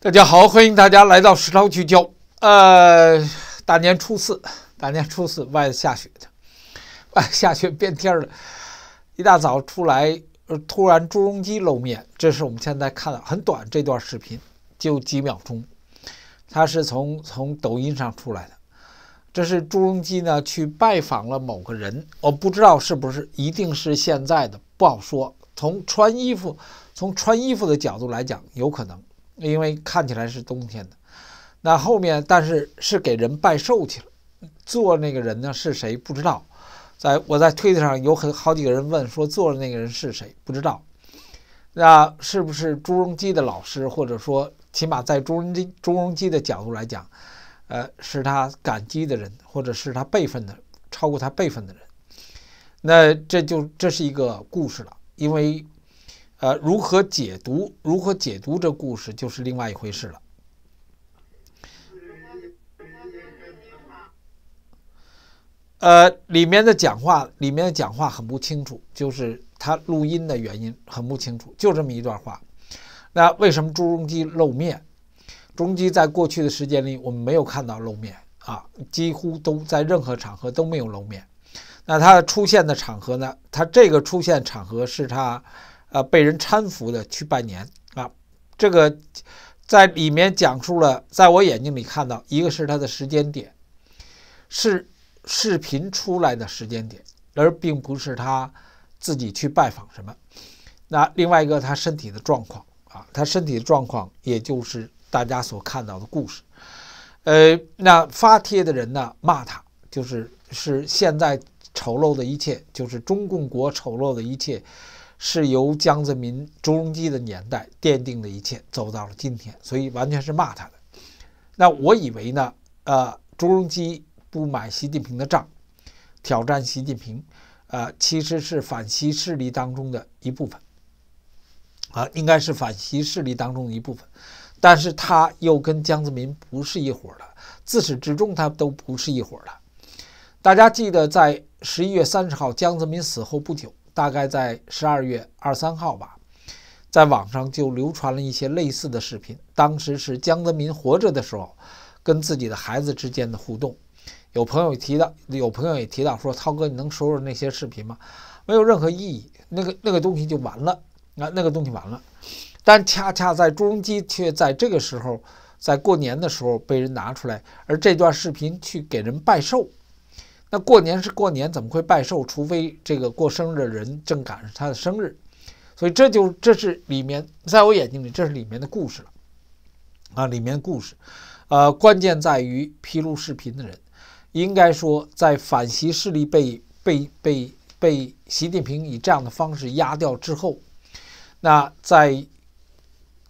大家好，欢迎大家来到石涛聚焦。呃，大年初四，大年初四，外下雪的，外下雪变天了。一大早出来，突然朱镕基露面，这是我们现在看到很短这段视频，就几秒钟。他是从从抖音上出来的。这是朱镕基呢去拜访了某个人，我不知道是不是一定是现在的，不好说。从穿衣服，从穿衣服的角度来讲，有可能。因为看起来是冬天的，那后面但是是给人拜寿去了。做那个人呢是谁不知道，在我在推特上有很好几个人问说做的那个人是谁不知道，那是不是朱镕基的老师，或者说起码在朱镕基朱镕基的角度来讲，呃是他感激的人，或者是他辈分的超过他辈分的人，那这就这是一个故事了，因为。呃，如何解读？如何解读这故事，就是另外一回事了。呃，里面的讲话，里面的讲话很不清楚，就是他录音的原因很不清楚，就这么一段话。那为什么朱镕基露面？朱镕基在过去的时间里，我们没有看到露面啊，几乎都在任何场合都没有露面。那他出现的场合呢？他这个出现场合是他。呃，被人搀扶的去拜年啊，这个在里面讲述了，在我眼睛里看到，一个是他的时间点，是视频出来的时间点，而并不是他自己去拜访什么。那另外一个，他身体的状况啊，他身体的状况，也就是大家所看到的故事。呃，那发帖的人呢，骂他，就是是现在丑陋的一切，就是中共国丑陋的一切。是由江泽民、朱镕基的年代奠定的一切，走到了今天，所以完全是骂他的。那我以为呢，呃，朱镕基不买习近平的账，挑战习近平，呃，其实是反习势力当中的一部分，啊，应该是反习势力当中的一部分。但是他又跟江泽民不是一伙的，自始至终他都不是一伙的。大家记得，在十一月三十号江泽民死后不久。大概在十二月二三号吧，在网上就流传了一些类似的视频。当时是江泽民活着的时候，跟自己的孩子之间的互动。有朋友提到，有朋友也提到说：“涛哥，你能说说那些视频吗？”没有任何意义，那个那个东西就完了啊，那个东西完了。但恰恰在朱镕基却在这个时候，在过年的时候被人拿出来，而这段视频去给人拜寿。那过年是过年，怎么会拜寿？除非这个过生日的人正赶上他的生日，所以这就这是里面，在我眼睛里，这是里面的故事了啊！里面故事，呃，关键在于披露视频的人，应该说，在反习势力被被被被习近平以这样的方式压掉之后，那在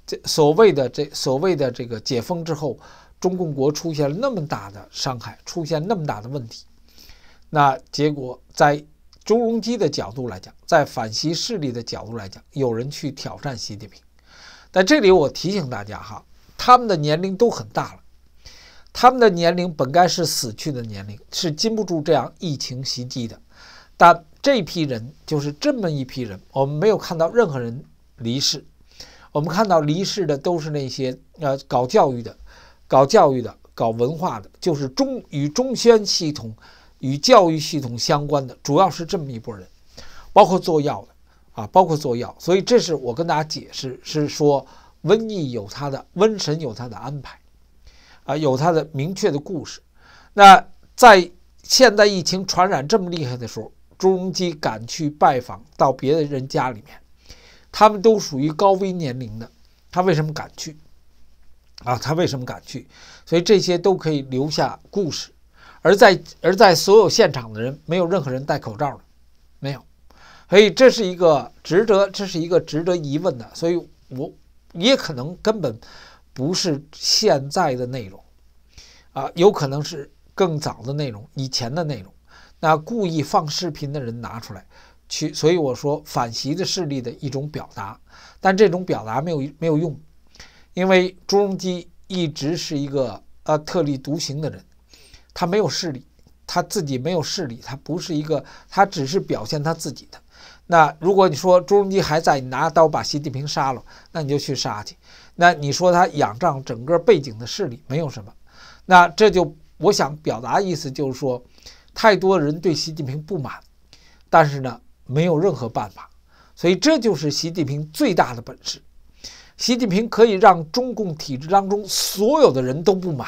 这所谓的这所谓的这个解封之后，中共国出现了那么大的伤害，出现那么大的问题。那结果，在朱镕基的角度来讲，在反习势力的角度来讲，有人去挑战习近平。在这里，我提醒大家哈，他们的年龄都很大了，他们的年龄本该是死去的年龄，是经不住这样疫情袭击的。但这批人就是这么一批人，我们没有看到任何人离世，我们看到离世的都是那些呃搞教育的、搞教育的、搞文化的，就是中与中宣系统。与教育系统相关的，主要是这么一拨人，包括做药的，啊，包括做药，所以这是我跟大家解释，是说瘟疫有它的瘟神有它的安排，啊，有它的明确的故事。那在现在疫情传染这么厉害的时候，朱镕基敢去拜访到别的人家里面，他们都属于高危年龄的，他为什么敢去？啊，他为什么敢去？所以这些都可以留下故事。而在而在所有现场的人，没有任何人戴口罩的，没有，所以这是一个值得，这是一个值得疑问的。所以，我也可能根本不是现在的内容，啊，有可能是更早的内容，以前的内容。那故意放视频的人拿出来去，所以我说反袭的势力的一种表达，但这种表达没有没有用，因为朱镕基一直是一个呃特立独行的人。他没有势力，他自己没有势力，他不是一个，他只是表现他自己的。那如果你说朱镕基还在，你拿刀把习近平杀了，那你就去杀去。那你说他仰仗整个背景的势力没有什么，那这就我想表达意思就是说，太多人对习近平不满，但是呢没有任何办法，所以这就是习近平最大的本事。习近平可以让中共体制当中所有的人都不满，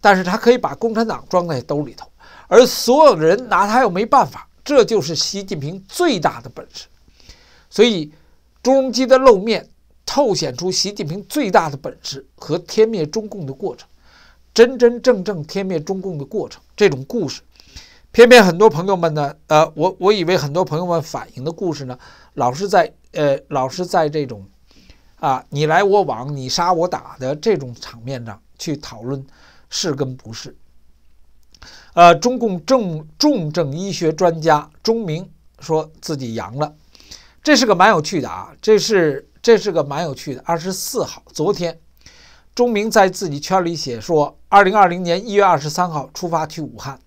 但是他可以把共产党装在兜里头，而所有的人拿他又没办法。这就是习近平最大的本事，所以朱镕基的露面透显出习近平最大的本事和天灭中共的过程，真真正正天灭中共的过程这种故事，偏偏很多朋友们呢，呃，我我以为很多朋友们反映的故事呢，老是在呃老是在这种啊你来我往你杀我打的这种场面上去讨论是跟不是。呃，中共重重症医学专家钟明说自己阳了，这是个蛮有趣的啊，这是这是个蛮有趣的。二十四号，昨天，钟明在自己圈里写说，二零二零年一月二十三号出发去武汉，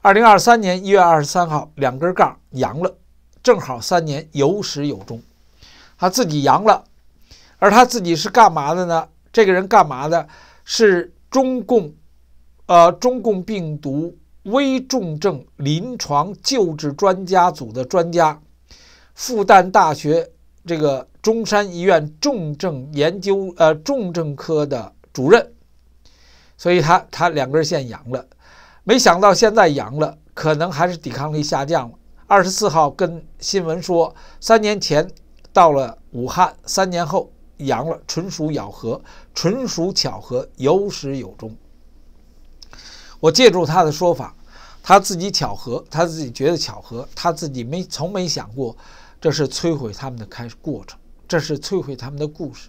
二零二三年一月二十三号两根杠阳了，正好三年有始有终，他自己阳了，而他自己是干嘛的呢？这个人干嘛的？是中共。呃，中共病毒危重症临床救治专家组的专家，复旦大学这个中山医院重症研究呃重症科的主任，所以他他两根线阳了，没想到现在阳了，可能还是抵抗力下降了。二十四号跟新闻说，三年前到了武汉，三年后阳了，纯属巧合，纯属巧合，有始有终。我借助他的说法，他自己巧合，他自己觉得巧合，他自己没从没想过，这是摧毁他们的开始过程，这是摧毁他们的故事。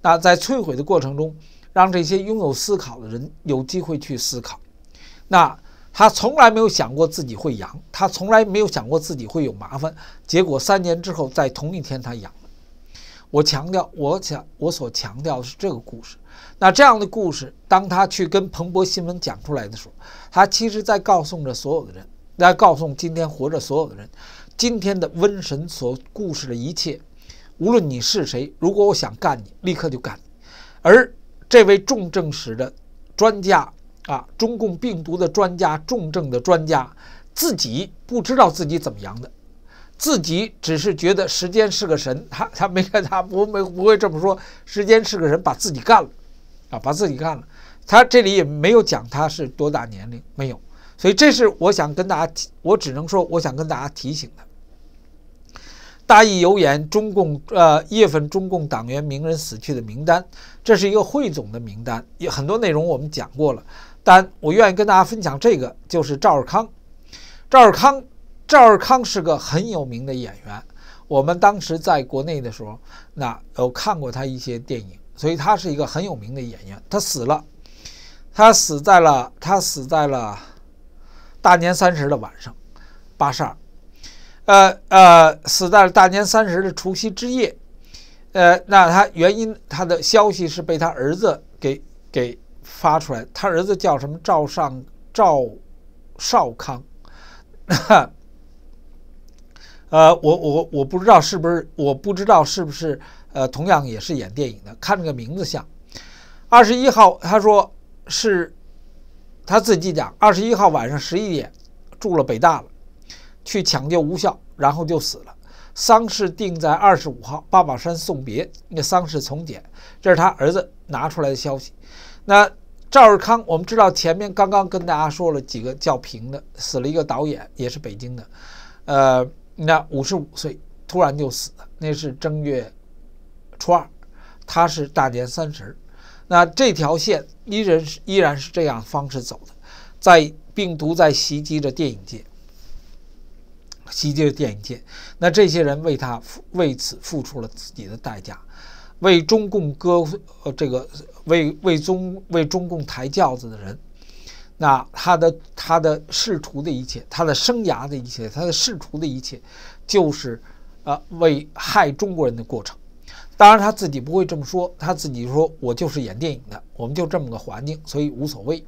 那在摧毁的过程中，让这些拥有思考的人有机会去思考。那他从来没有想过自己会阳，他从来没有想过自己会有麻烦。结果三年之后，在同一天他阳。我强调，我想我所强调的是这个故事。那这样的故事，当他去跟彭博新闻讲出来的时候，他其实在告诉着所有的人，在告诉今天活着所有的人，今天的瘟神所故事的一切，无论你是谁，如果我想干你，立刻就干你。而这位重症史的专家啊，中共病毒的专家，重症的专家，自己不知道自己怎么阳的，自己只是觉得时间是个神，他他没他不没不会这么说，时间是个人把自己干了。啊，把自己干了，他这里也没有讲他是多大年龄，没有，所以这是我想跟大家提，我只能说我想跟大家提醒的。大义有言，中共呃一月份中共党员名人死去的名单，这是一个汇总的名单，有很多内容我们讲过了，但我愿意跟大家分享这个，就是赵尔康。赵尔康，赵尔康是个很有名的演员，我们当时在国内的时候，那有看过他一些电影。所以他是一个很有名的演员，他死了，他死在了他死在了大年三十的晚上，八十二，呃呃，死在了大年三十的除夕之夜，呃，那他原因他的消息是被他儿子给给发出来，他儿子叫什么？赵尚赵少康，呃，我我我不知道是不是我不知道是不是。呃，同样也是演电影的，看这个名字像。二十一号，他说是他自己讲，二十一号晚上十一点住了北大了，去抢救无效，然后就死了。丧事定在二十五号八宝山送别，那丧事从简，这是他儿子拿出来的消息。那赵尔康，我们知道前面刚刚跟大家说了几个叫平的，死了一个导演，也是北京的，呃，那五十五岁突然就死了，那是正月。初二，他是大年三十，那这条线依然是依然是这样方式走的，在病毒在袭击着电影界，袭击着电影界，那这些人为他为此付出了自己的代价，为中共歌呃这个为为中为中共抬轿子的人，那他的他的仕途的一切，他的生涯的一切，他的仕途的一切，就是呃为害中国人的过程。当然他自己不会这么说，他自己说：“我就是演电影的，我们就这么个环境，所以无所谓。”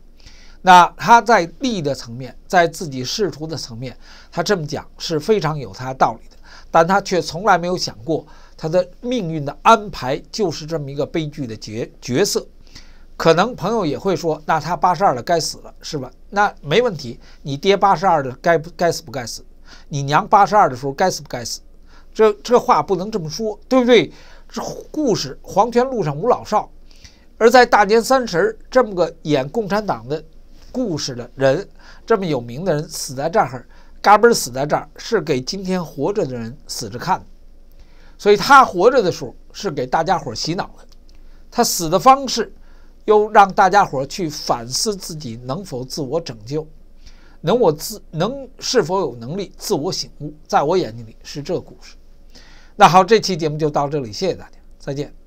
那他在利益的层面，在自己仕途的层面，他这么讲是非常有他道理的。但他却从来没有想过他的命运的安排就是这么一个悲剧的角角色。可能朋友也会说，那他八十二了，该死了，是吧？那没问题，你爹八十二的该不该死不该死？你娘八十二的时候该死不该死？这这话不能这么说，对不对？这故事《黄泉路上无老少》，而在大年三十，这么个演共产党的故事的人，这么有名的人死在这儿，嘎嘣死在这儿，是给今天活着的人死着看。所以他活着的时候是给大家伙洗脑的，他死的方式。又让大家伙去反思自己能否自我拯救，能我自能是否有能力自我醒悟，在我眼睛里是这个故事。那好，这期节目就到这里，谢谢大家，再见。